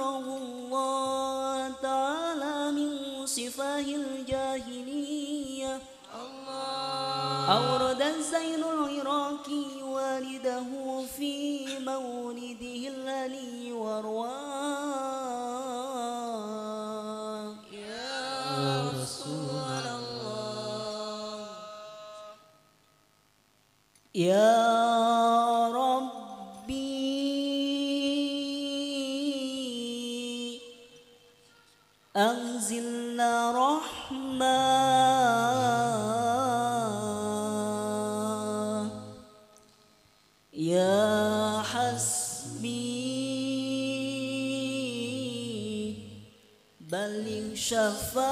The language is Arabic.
ذكره الله تعالى من صفاه الجاهلية. أورد الزين العراقي والده في مولده الذي وارواه يا رسول الله. يا 一声风